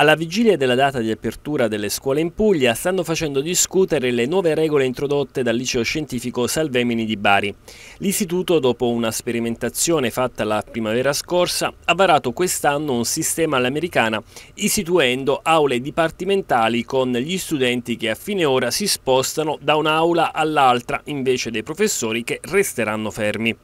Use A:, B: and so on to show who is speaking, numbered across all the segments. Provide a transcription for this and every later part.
A: Alla vigilia della data di apertura delle scuole in Puglia stanno facendo discutere le nuove regole introdotte dal liceo scientifico Salvemini di Bari. L'istituto, dopo una sperimentazione fatta la primavera scorsa, ha varato quest'anno un sistema all'americana istituendo aule dipartimentali con gli studenti che a fine ora si spostano da un'aula all'altra invece dei professori che resteranno fermi.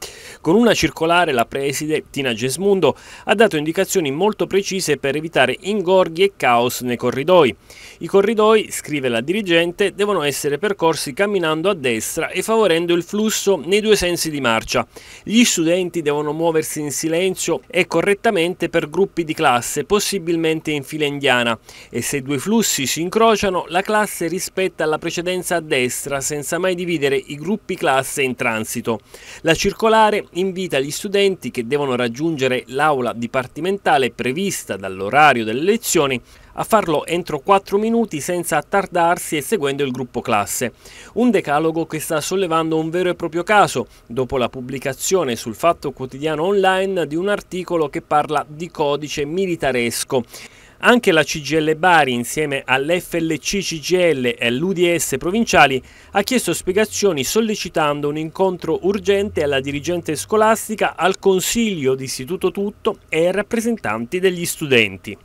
A: Con una circolare la preside Tina Gesmundo ha dato indicazioni molto precise per evitare ingorghi e caos nei corridoi. I corridoi, scrive la dirigente, devono essere percorsi camminando a destra e favorendo il flusso nei due sensi di marcia. Gli studenti devono muoversi in silenzio e correttamente per gruppi di classe, possibilmente in fila indiana, e se due flussi si incrociano, la classe rispetta la precedenza a destra senza mai dividere i gruppi classe in transito. La circolare invita gli studenti che devono raggiungere l'aula dipartimentale prevista dall'orario delle lezioni giorni a farlo entro 4 minuti senza attardarsi e seguendo il gruppo classe. Un decalogo che sta sollevando un vero e proprio caso dopo la pubblicazione sul Fatto Quotidiano Online di un articolo che parla di codice militaresco. Anche la CGL Bari, insieme all'FLC CGL e all'UDS provinciali, ha chiesto spiegazioni sollecitando un incontro urgente alla dirigente scolastica, al Consiglio di Istituto Tutto e ai rappresentanti degli studenti.